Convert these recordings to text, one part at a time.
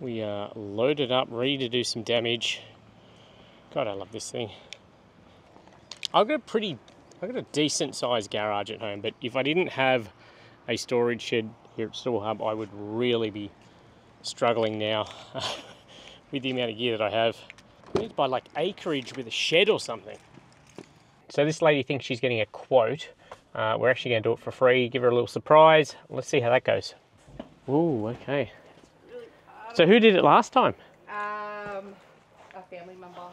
We are loaded up, ready to do some damage. God, I love this thing. I've got a pretty, I've got a decent sized garage at home, but if I didn't have a storage shed here at Store Hub, I would really be struggling now with the amount of gear that I have. I need to buy like acreage with a shed or something. So this lady thinks she's getting a quote. Uh, we're actually going to do it for free, give her a little surprise. Let's see how that goes. Ooh, okay. So who did it last time? Um, a family member,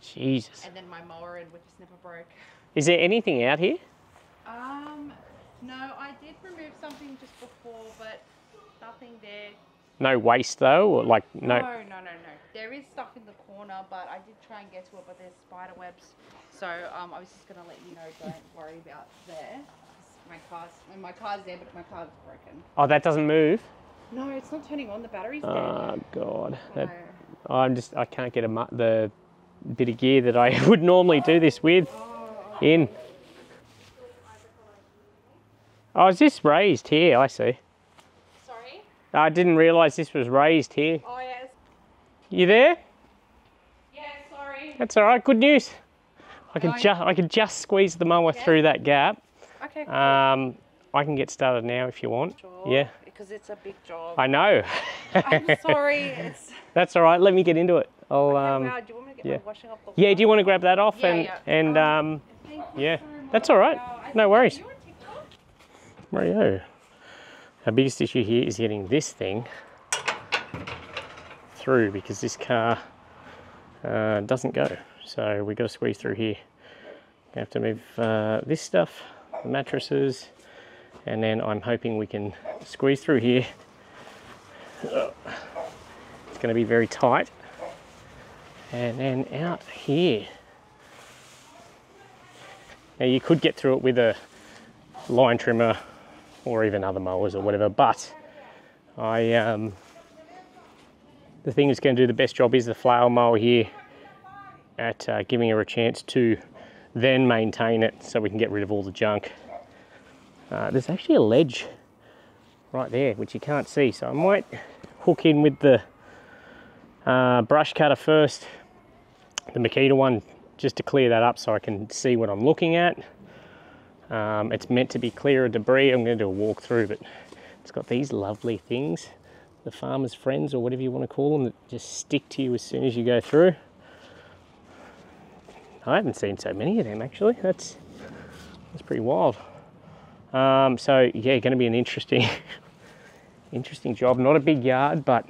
Jesus. and then my mower and never broke. Is there anything out here? Um, no, I did remove something just before, but nothing there. No waste though, or like no. No, no, no, no. There is stuff in the corner, but I did try and get to it, but there's spider webs. So um, I was just gonna let you know, don't worry about there. My car's, and my car's there, but my car's broken. Oh, that doesn't move. No, it's not turning on. The battery's dead. Oh God, that, No. I'm just I can't get a mu- the bit of gear that I would normally do this with Oh, in. Oh, is this raised here? I see. sorry. I didn't realise this was raised here. Oh yes. You there? Yeah, sorry. That's all right. Good news. I can just I can just squeeze the mower Yeah. through that gap. Okay. Cool. Um, I can get started now if you want. Sure, Yeah, Because it's a big job. I know. I'm sorry. It's. That's all right. Let me get into it. I'll Okay, um, wow, do you want me to get yeah. my washing off the yeah. Do you want to grab that off Yeah, and yeah. and um, you yeah, so that's all right. No worries. are you on TikTok? Mario. Our biggest issue here is getting this thing through because this car uh, doesn't go. So we got to squeeze through here. Gonna have to move uh, this stuff, the mattresses, and then I'm hoping we can squeeze through here. It's going to be very tight. And then out here. Now you could get through it with a line trimmer or even other mowers or whatever. But I, um, the thing that's going to do the best job is the flail mower here at uh, giving her a chance to then maintain it so we can get rid of all the junk. Uh, there's actually a ledge right there which you can't see, so I might hook in with the uh, brush cutter first, the Makita one, just to clear that up so I can see what I'm looking at. Um, it's meant to be clear of debris. I'm going to do a walk through, but it's got these lovely things, the farmer's friends or whatever you want to call them, that just stick to you as soon as you go through. I haven't seen so many of them actually. That's that's pretty wild. Um, so yeah, going to be an interesting, interesting job. Not a big yard, but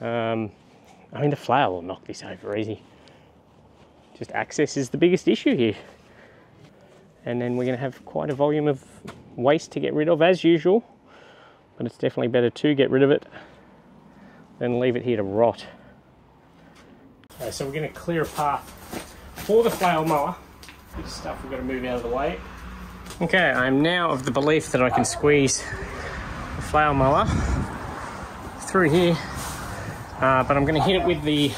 um, I mean the flower will knock this over easy. Just access is the biggest issue here. And then we're going to have quite a volume of waste to get rid of as usual. But it's definitely better to get rid of it than leave it here to rot. Okay, so we're going to clear a path for the flail mower. This stuff we've got to move out of the way okay i'm now of the belief that i can squeeze the flail mower through here uh, but i'm going to hit it with the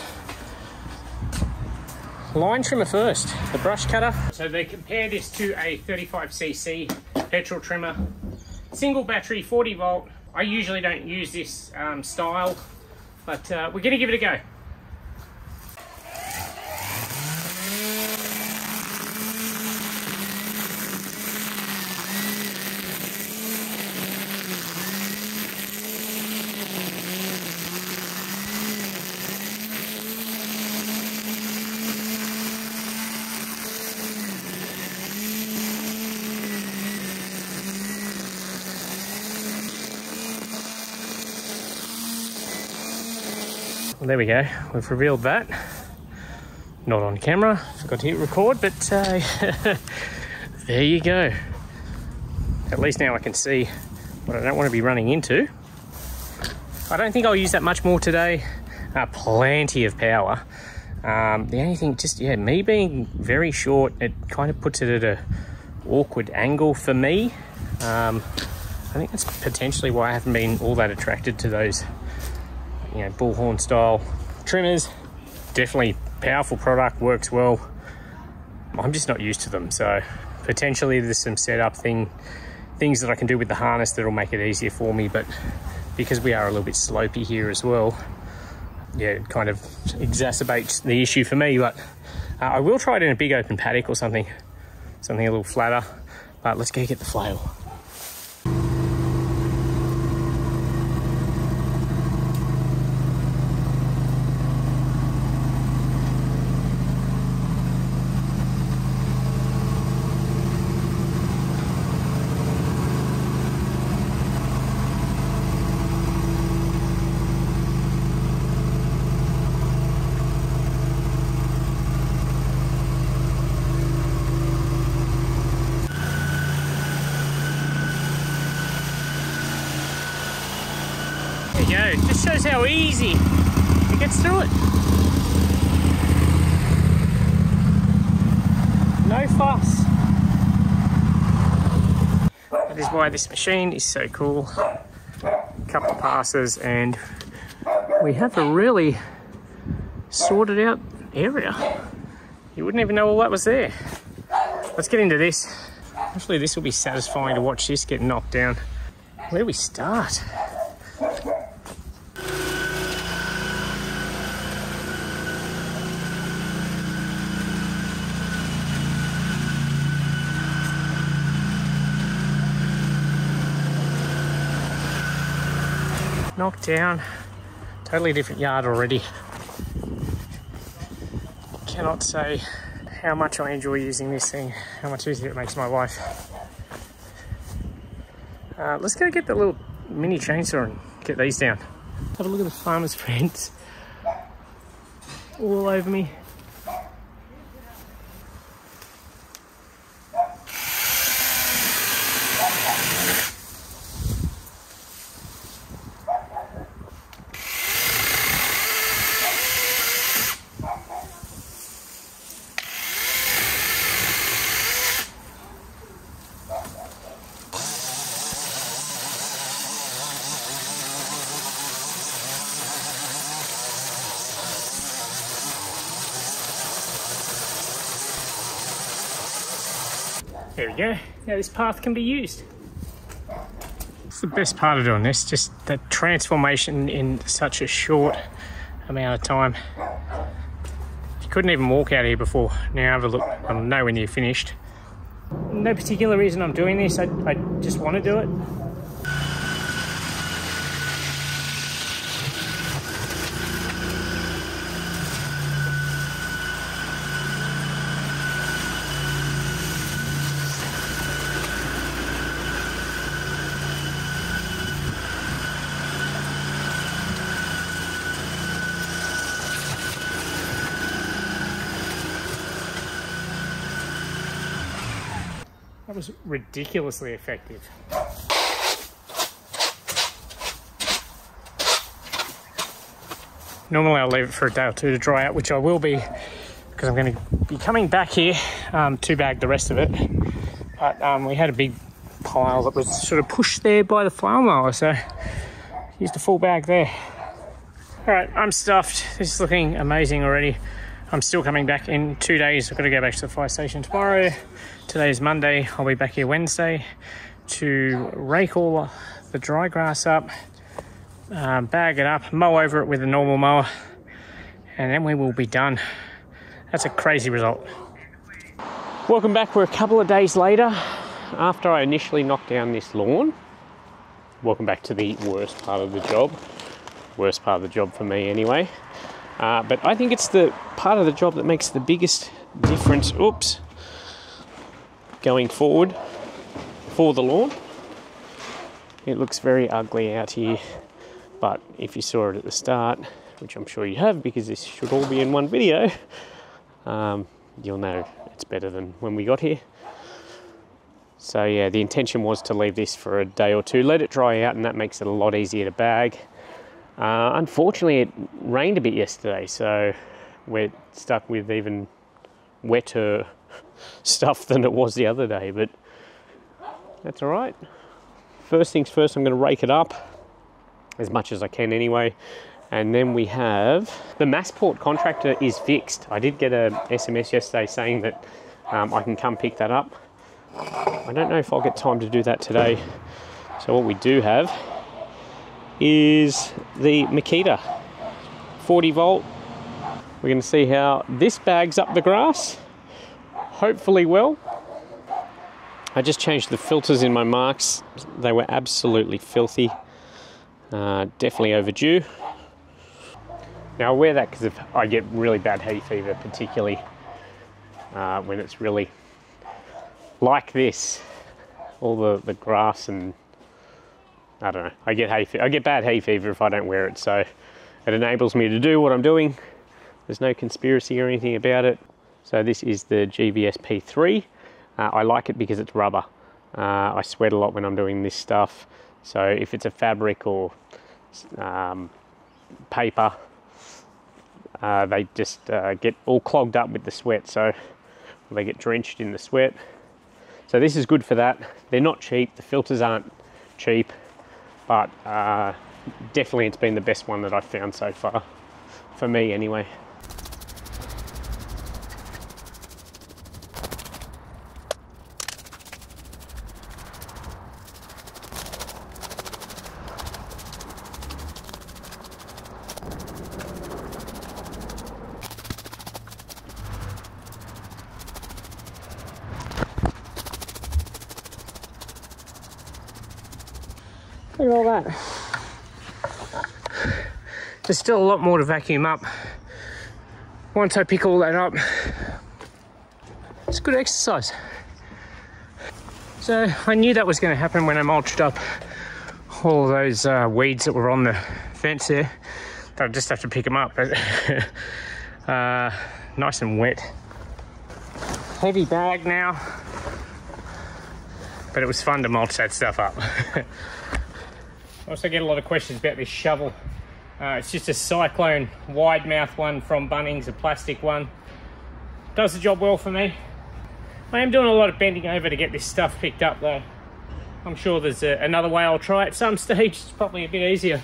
line trimmer first, the brush cutter. So they compare this to a 35cc petrol trimmer, single battery, 40 volt. I usually don't use this um, style, but uh, we're gonna give it a go. Well, there we go. We've revealed that. Not on camera. Forgot to hit record, but uh, there you go. At least now I can see what I don't want to be running into. I don't think I'll use that much more today. Uh, plenty of power. Um, the only thing, just yeah, me being very short, it kind of puts it at a awkward angle for me. Um, I think that's potentially why I haven't been all that attracted to those you know, bullhorn style trimmers. Definitely powerful product, works well. I'm just not used to them, so potentially there's some setup thing, things that I can do with the harness that'll make it easier for me, but because we are a little bit slopey here as well, yeah, it kind of exacerbates the issue for me. But uh, I will try it in a big open paddock or something, something a little flatter. But let's go get the flail. Go. Just shows how easy it gets through it. No fuss. That is why this machine is so cool. A Couple passes and we have a really sorted out area. You wouldn't even know all that was there. Let's get into this. Hopefully this will be satisfying to watch this get knocked down. Where do we start? Knocked down. Totally different yard already. Cannot say how much I enjoy using this thing, how much easier it makes my life. Uh, let's go get the little mini chainsaw and get these down. Have a look at the farmer's friends all over me. There we go. Now this path can be used. It's the best part of doing this, just the transformation in such a short amount of time. You couldn't even walk out here before. Now have a look. I'm nowhere near finished. No particular reason I'm doing this. I, I just want to do it. That was ridiculously effective. Normally I'll leave it for a day or two to dry out, which I will be because I'm going to be coming back here um, to bag the rest of it. But um, we had a big pile that was sort of pushed there by the flail mower, so used a full bag there. All right, I'm stuffed. This is looking amazing already. I'm still coming back in two days. I've got to go back to the fire station tomorrow. Today is Monday. I'll be back here Wednesday to rake all the dry grass up, um, bag it up, mow over it with a normal mower, and then we will be done. That's a crazy result. Welcome back. We're a couple of days later after I initially knocked down this lawn. Welcome back to the worst part of the job. Worst part of the job for me, anyway. Uh, but I think it's the part of the job that makes the biggest difference. Oops. Going forward for the lawn. It looks very ugly out here, but if you saw it at the start, which I'm sure you have because this should all be in one video, um, you'll know it's better than when we got here. So yeah, the intention was to leave this for a day or two, let it dry out, and that makes it a lot easier to bag. Uh, unfortunately, it rained a bit yesterday, so we're stuck with even wetter stuff than it was the other day, but that's all right. First things first, I'm going to rake it up as much as I can anyway. And then we have the Masport contractor is fixed. I did get a SMS yesterday saying that um, I can come pick that up. I don't know if I'll get time to do that today. So what we do have is the Makita 40 volt. We're going to see how this bags up the grass. Hopefully well. I just changed the filters in my marks. They were absolutely filthy. Uh, definitely overdue. Now I wear that because if I get really bad hay fever, particularly uh, when it's really like this. All the, the grass and I don't know. I get hay I get bad hay fever if I don't wear it. So it enables me to do what I'm doing. There's no conspiracy or anything about it. So this is the GVS P3. Uh, I like it because it's rubber. Uh, I sweat a lot when I'm doing this stuff. So if it's a fabric or um, paper, uh, they just uh, get all clogged up with the sweat. So they get drenched in the sweat. So this is good for that. They're not cheap. The filters aren't cheap, but uh, definitely it's been the best one that I've found so far, for me anyway. There's still a lot more to vacuum up. Once I pick all that up, it's good exercise. So I knew that was going to happen when I mulched up all those uh, weeds that were on the fence there. That I just have to pick them up. Uh, nice and wet. Heavy bag now. But it was fun to mulch that stuff up. I also get a lot of questions about this shovel. Uh, it's just a Cyclone wide mouth one from Bunnings, a plastic one. Does the job well for me. I am doing a lot of bending over to get this stuff picked up though. I'm sure there's a, another way I'll try at some stage. It's probably a bit easier.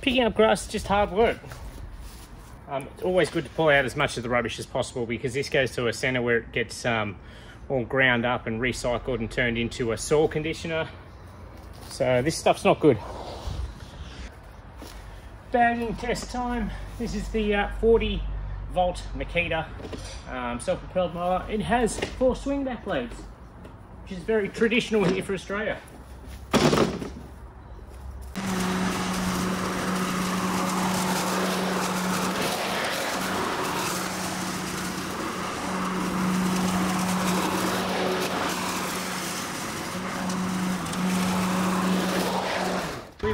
Picking up grass is just hard work. Um, it's always good to pull out as much of the rubbish as possible because this goes to a centre where it gets um, all ground up and recycled and turned into a soil conditioner so this stuff's not good. Bagging test time. This is the uh, 40 volt Makita um, self-propelled mower. It has four swing back blades, which is very traditional here for Australia.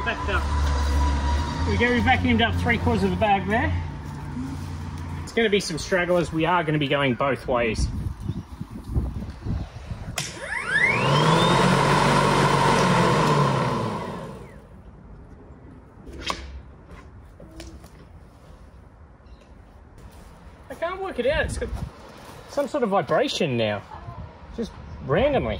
Backed up. We go, we vacuumed up three quarters of the bag there. It's going to be some stragglers. We are going to be going both ways. I can't work it out. It's got some sort of vibration now. Just randomly.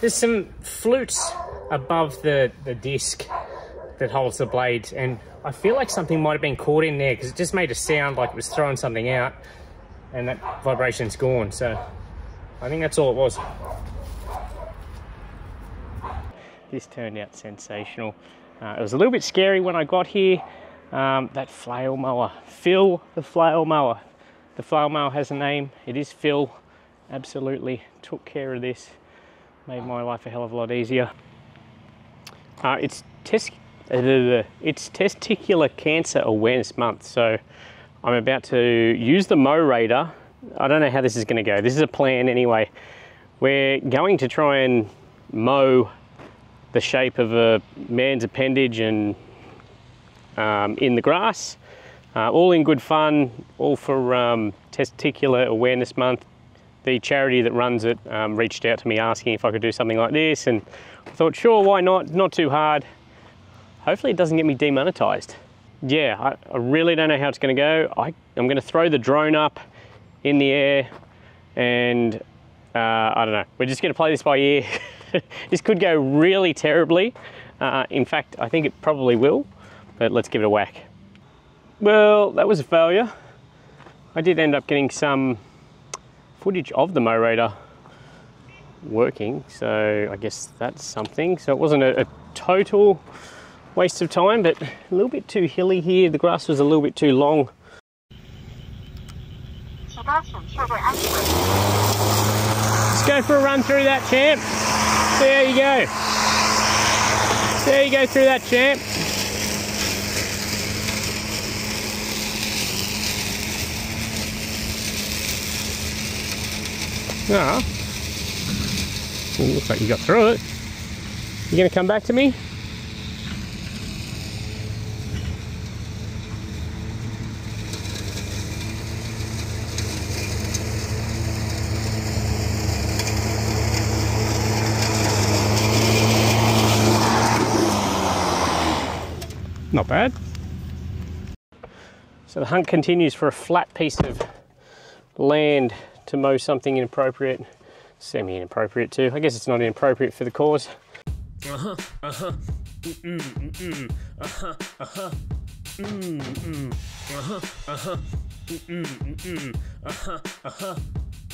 There's some flutes above the, the disc that holds the blade and I feel like something might have been caught in there because it just made a sound like it was throwing something out and that vibration's gone so I think that's all it was. This turned out sensational. Uh, it was a little bit scary when I got here. Um, that flail mower, Phil the flail mower. The flail mower has a name, it is Phil. Absolutely took care of this made my life a hell of a lot easier. Uh, it's, uh, it's Testicular Cancer Awareness Month, so I'm about to use the Mowrator. I don't know how this is going to go. This is a plan anyway. We're going to try and mow the shape of a man's appendage and um, in the grass. Uh, all in good fun, all for um, Testicular Awareness Month the charity that runs it um, reached out to me asking if I could do something like this, and I thought, sure, why not? Not too hard. Hopefully, it doesn't get me demonetized. Yeah, I, I really don't know how it's going to go. I, am going to throw the drone up in the air, and uh, I don't know. We're just going to play this by ear. this could go really terribly. Uh, in fact, I think it probably will, but let's give it a whack. Well, that was a failure. I did end up getting some footage of the Mowrator working, so I guess that's something. So it wasn't a, a total waste of time, but a little bit too hilly here. The grass was a little bit too long. Let's go for a run through that, champ. There you go. There you go through that, champ. Ah. Looks like you got through it. You gonna come back to me? Not bad. So the hunt continues for a flat piece of land to mow something inappropriate, semi inappropriate too. I guess it's not inappropriate for the cause. Uh-huh, uh-huh. Mm-mm, mm-mm. Uh-huh, uh-huh. Mm-mm. Uh-huh, uh-huh. Mm-mm, mm-mm. Uh-huh, uh-huh.